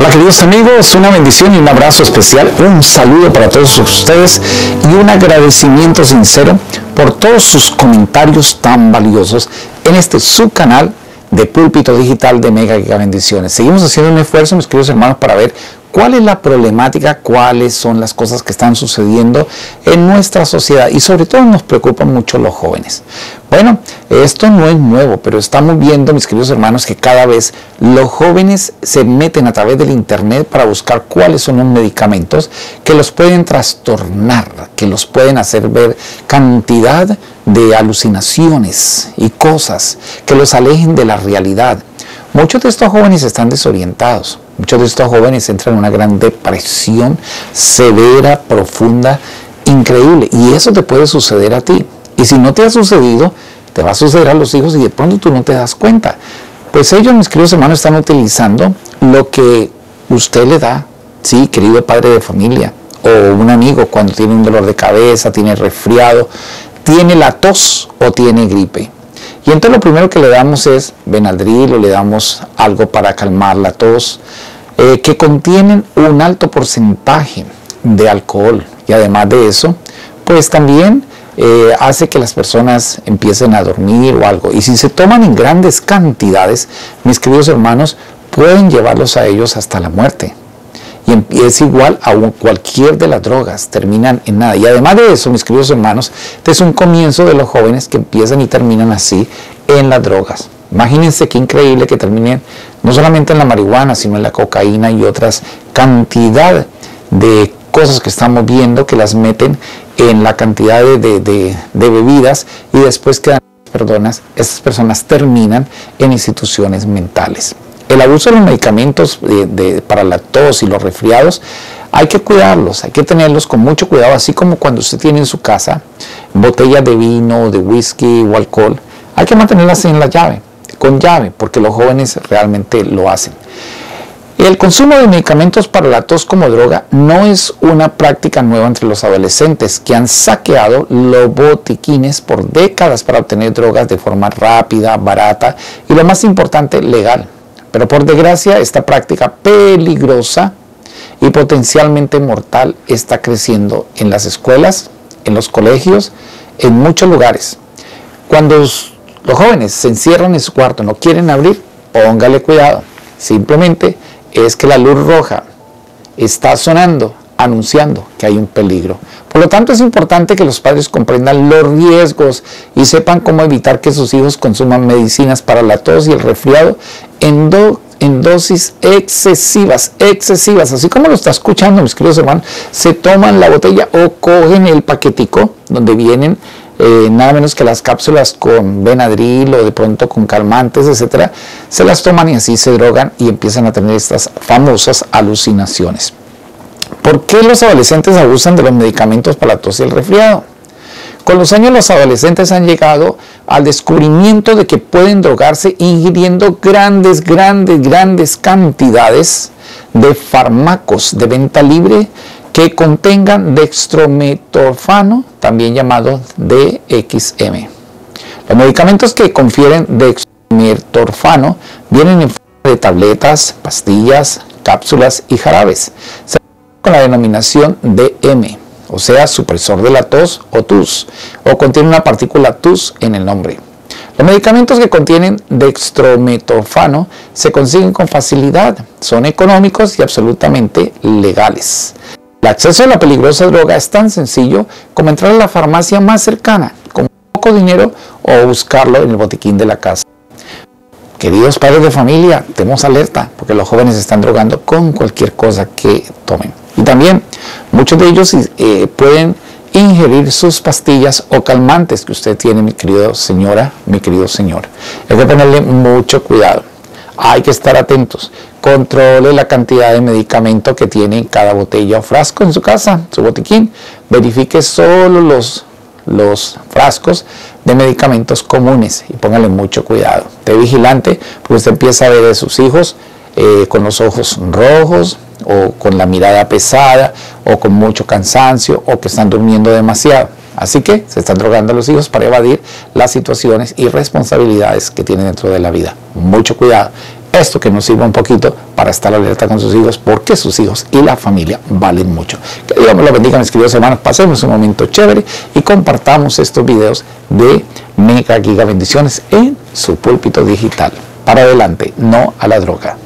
Hola queridos amigos, una bendición y un abrazo especial, un saludo para todos ustedes y un agradecimiento sincero por todos sus comentarios tan valiosos en este subcanal de Púlpito Digital de Mega Giga Bendiciones. Seguimos haciendo un esfuerzo, mis queridos hermanos, para ver cuál es la problemática, cuáles son las cosas que están sucediendo en nuestra sociedad y sobre todo nos preocupan mucho los jóvenes. Bueno, esto no es nuevo, pero estamos viendo, mis queridos hermanos, que cada vez los jóvenes se meten a través del Internet para buscar cuáles son los medicamentos que los pueden trastornar, que los pueden hacer ver cantidad de alucinaciones y cosas que los alejen de la realidad. Muchos de estos jóvenes están desorientados. Muchos de estos jóvenes entran en una gran depresión severa, profunda, increíble. Y eso te puede suceder a ti. Y si no te ha sucedido, te va a suceder a los hijos y de pronto tú no te das cuenta. Pues ellos, mis queridos hermanos, están utilizando lo que usted le da, sí, querido padre de familia, o un amigo cuando tiene un dolor de cabeza, tiene resfriado, tiene la tos o tiene gripe. Y entonces lo primero que le damos es Benadryl o le damos algo para calmar la tos, eh, que contienen un alto porcentaje de alcohol. Y además de eso, pues también eh, hace que las personas empiecen a dormir o algo. Y si se toman en grandes cantidades, mis queridos hermanos, pueden llevarlos a ellos hasta la muerte. Y es igual a cualquier de las drogas, terminan en nada. Y además de eso, mis queridos hermanos, este es un comienzo de los jóvenes que empiezan y terminan así en las drogas. Imagínense qué increíble que terminen no solamente en la marihuana, sino en la cocaína y otras cantidad de cosas que estamos viendo que las meten en la cantidad de, bebidas y después quedan personas, estas personas terminan en instituciones mentales. El abuso de los medicamentos para la tos y los resfriados hay que cuidarlos, hay que tenerlos con mucho cuidado, así como cuando usted tiene en su casa botellas de vino, de whisky o alcohol, hay que mantenerlas en la llave con llave, porque los jóvenes realmente lo hacen. El consumo de medicamentos para la tos como droga no es una práctica nueva entre los adolescentes que han saqueado los botiquines por décadas para obtener drogas de forma rápida, barata y lo más importante, legal. Pero por desgracia, esta práctica peligrosa y potencialmente mortal está creciendo en las escuelas, en los colegios, en muchos lugares. Cuando los jóvenes se encierran en su cuarto, no quieren abrir, póngale cuidado. Simplemente es que la luz roja está sonando, anunciando que hay un peligro. Por lo tanto, es importante que los padres comprendan los riesgos y sepan cómo evitar que sus hijos consuman medicinas para la tos y el resfriado en, dosis excesivas, excesivas. Así como lo está escuchando, mis queridos hermanos, se toman la botella o cogen el paquetico donde vienen eh, nada menos que las cápsulas con Benadryl o de pronto con calmantes, etcétera, se las toman y así se drogan y empiezan a tener estas famosas alucinaciones. ¿Por qué los adolescentes abusan de los medicamentos para la tos y el resfriado? Con los años los adolescentes han llegado al descubrimiento de que pueden drogarse ingiriendo grandes, grandes, grandes cantidades de fármacos de venta libre que contengan dextrometorfano, también llamado DXM. Los medicamentos que confieren dextrometorfano vienen en forma de tabletas, pastillas, cápsulas y jarabes, con la denominación DM, o sea, supresor de la tos o TUS, o contiene una partícula TUS en el nombre. Los medicamentos que contienen dextrometorfano se consiguen con facilidad, son económicos y absolutamente legales. El acceso a la peligrosa droga es tan sencillo como entrar a la farmacia más cercana con poco dinero o buscarlo en el botiquín de la casa. Queridos padres de familia, tenemos alerta porque los jóvenes están drogando con cualquier cosa que tomen. Y también muchos de ellos eh, pueden ingerir sus pastillas o calmantes que usted tiene, mi querida señora, mi querido señor. Hay que tenerle mucho cuidado. Hay que estar atentos controle la cantidad de medicamento que tiene cada botella o frasco en su casa, su botiquín. Verifique solo los, los frascos de medicamentos comunes y póngale mucho cuidado. Esté vigilante porque usted empieza a ver a sus hijos eh, con los ojos rojos o con la mirada pesada o con mucho cansancio o que están durmiendo demasiado. Así que se están drogando a los hijos para evadir las situaciones y responsabilidades que tienen dentro de la vida. Mucho cuidado. Esto que nos sirva un poquito para estar alerta con sus hijos, porque sus hijos y la familia valen mucho. Que Dios me lo bendiga, mis queridos hermanos. Pasemos un momento chévere y compartamos estos videos de Mega Giga Bendiciones en su púlpito digital. Para adelante, no a la droga.